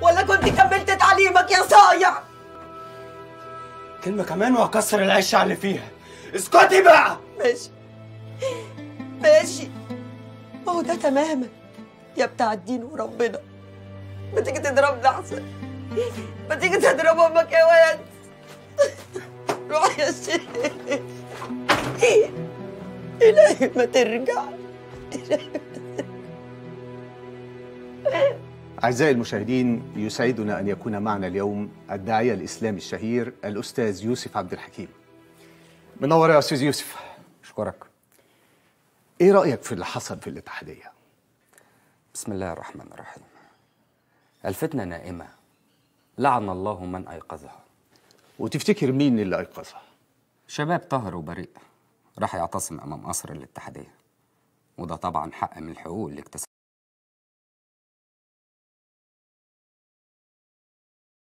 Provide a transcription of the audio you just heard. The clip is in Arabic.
ولا كنت كملت تعليمك يا صايع. كلمة كمان وهكسر العش على اللي فيها. اسكتي بقى. ماشي. ماشي. ما هو ده تماما يا بتاع الدين وربنا. ما تيجي تضربنا احسن ما تيجي تضرب أمك يا واد روح يا شيخ. إلهي ما ترجع. أعزائي المشاهدين يسعدنا أن يكون معنا اليوم الداعية الإسلامي الشهير الأستاذ يوسف عبد الحكيم. منور يا أستاذ يوسف. أشكرك. إيه رأيك في اللي حصل في الاتحادية؟ بسم الله الرحمن الرحيم. الفتنة نائمة. لعن الله من أيقظها. وتفتكر مين اللي أيقظها؟ شباب طاهر وبريء. راح يعتصم أمام قصر الاتحادية. وده طبعا حق من الحقوق اللي اكتسبها